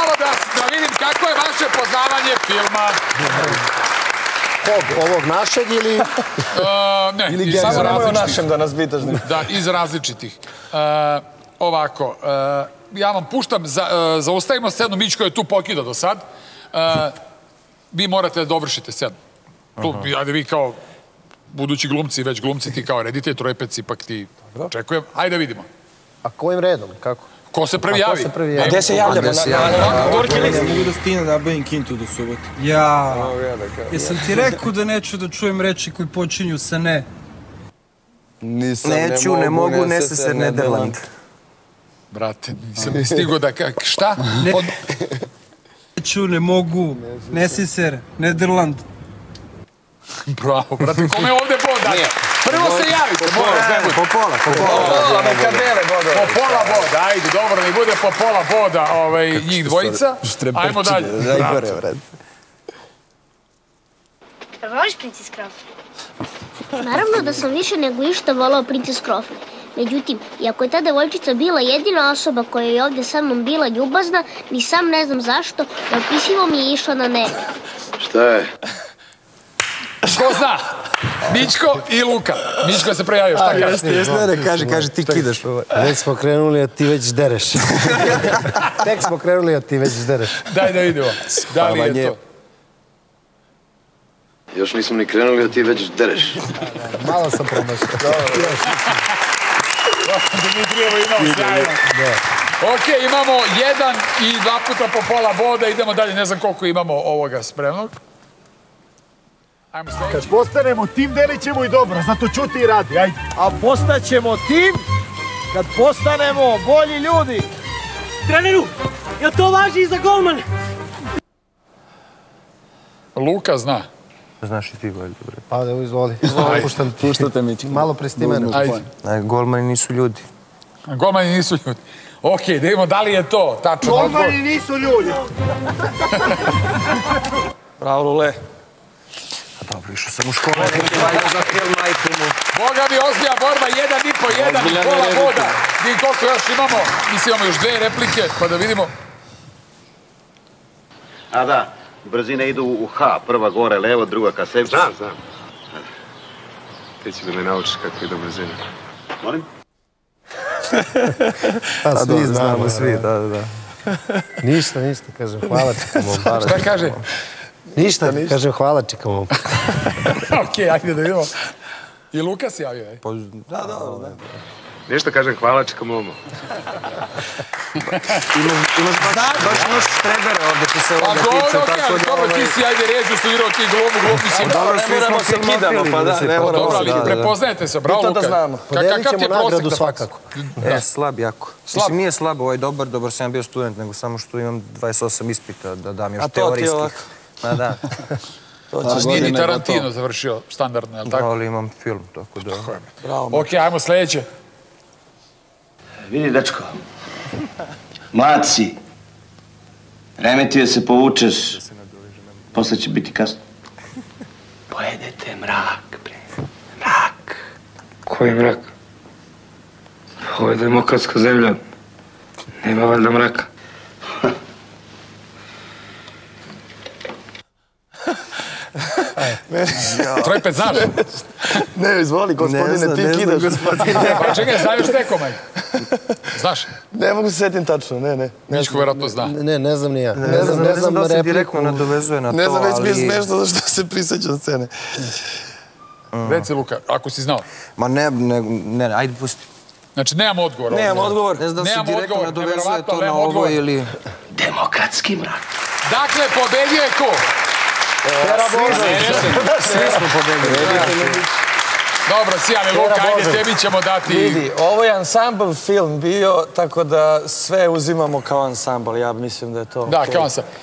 malo da, da vidim kako je vaše poznavanje filma. Kog? Ovog našeg ili... Uh, ne, Ili iz. Samo nemoj o našem da nas pitaš. Da, iz različitih. Uh, ovako, uh, ja vam puštam, za, uh, zaustavimo scenu, Mićko je tu pokidao do sad. Uh, vi morate da dovršite scenu. Tu, ajde vi kao budući glumci, već glumci, ti kao reditelj, trojpec, ipak ti očekujem. Ajde vidimo. A kojim redom? Kako? Ko se prvi A ko javi? se prvi javi? Gde se javljamo? Gde se Na- na- list? Ne mogu da stignem da nabavim kintu do subote. Ja, jesam ti rekao da neću da čujem reči koji počinju sa ne. Nisam, Neću, ne mogu, ne se se Nederland. Brate, nisam ni stigao da... ka- Šta? Neću, ne mogu, ne siser, Nederland. Bravo, brate, kome je ovde boda? Prvo se javite, vas, ne budete. Po pola, po pola. Pola, neka dele bodove. Po pola boda, ajde, dobro, ne bude po pola boda ovaj, njih dvojica. Ajmo dalje. Najgore, vred. Jel voliš Princess Crawford? Naravno da sam više nego išta volao Princess Crawford. Međutim, iako je ta devojčica bila jedina osoba koja je ovdje sa mnom bila ljubazna, ni sam ne znam zašto, opisivo mi je išla na nerve. Šta je? Ko zna? Mićko i Luka. Mićko se prejavio, šta kaže? Jeste, jeste, ne, ne, kaže, kaže, ti kidaš. Već smo krenuli, a ti već dereš. Tek smo krenuli, a ti već dereš. Daj da vidimo. Da li je to? Još nismo ni krenuli, a ti već dereš. Malo sam promašao. Dimitrijevo imao sjajno. Ok, imamo jedan i dva puta po pola boda. Idemo dalje, ne znam koliko imamo ovoga spremnog. Kad postanemo tim, delit ćemo i dobro, zato čuti i radi, ajde. A postaćemo tim kad postanemo bolji ljudi. Treneru, jel to važi i za golmane? Luka zna. Znaš i ti valjda, bre. Pa da izvoli. Puštam ti. Puštate mi. Malo mene. Ajde. Golmani nisu ljudi. Golmani nisu ljudi. Ok, da vidimo da li je to tačno. Golmani nisu ljudi. Bravo, Lule. Dobro, išao sam u školu. Boga mi ozbilja borba, jedan i po jedan, pola boda. Vidim koliko još imamo. Mislim, imamo još dve replike, pa da vidimo. A da, brzine idu u H. Prva gore levo, druga ka sebi. Znam, znam. Ti će da me naučiš kako ide brzina. Molim? Pa A svi znamo. znamo svi, da, da, da. Ništa, ništa, kažem hvala čekamo. Šta kaže? Ništa, kažem hvala čekamo. ok, ajde da vidimo. I Luka se javio, aj. Pa, da, da, da. Ništa kažem, hvala, čekam ovo. Imaš, baš, imaš štrebere ovde što se Pa ovde dobro, tiče, ok, tako ali da... dobro, ovaj, ti si, ajde, ređu studirao ti glumu, glumu si. Dobro, ne svi moramo smo se kidamo, pa da, se ne pa- moramo Dobro, ali da, da, da. prepoznajete se, bravo, Bitno da Luka. znamo. Podelit ćemo prosek nagradu na svakako. E, slab jako. Mislim, nije slab, ovaj dobar, dobar sam ja bio student, nego samo što imam 28 ispita da dam još A to ti je teorijskih. Ma da, nije ni Tarantino završio standardno, je li tako? ali imam film, tako da... Ok, ajmo sledeće. Vidi, dečko. Mlad si. Vreme ti je da se povučeš. Posle će biti kasno. Pojedete mrak, bre. Mrak. Koji mrak? Ovo je demokratska zemlja. Nema valjda mraka. Trojpet, znaš? Ne, izvoli, Ne gospodine, ti kidaš. gospodine. Pa čekaj, znaš nekome? Znaš? Ne mogu se setim tačno, ne, ne. Mićko verovatno zna. Ne, ne znam ni ja. Ne znam, ne znam da se direktno nadovezuje na to, Ne znam, već mi je ali- smešno zašto se prisjećam scene. Reci, Luka, ako si znao. Ma ne, ne, ne, ajde pusti. Znači, nemam odgovor. Nemam odgovor. Ne znam da se direktno nadovezuje to na ovo odgovor. ili... Demokratski mrak. Dakle, pobedio je ko? Pera Božo. Svi smo pobedili. Dobro, sjajno, Luka, ajde, tebi ćemo dati... Vidi, ovo je ansambl film bio, tako da sve uzimamo kao ansambl, ja mislim da je to Da, kao sam.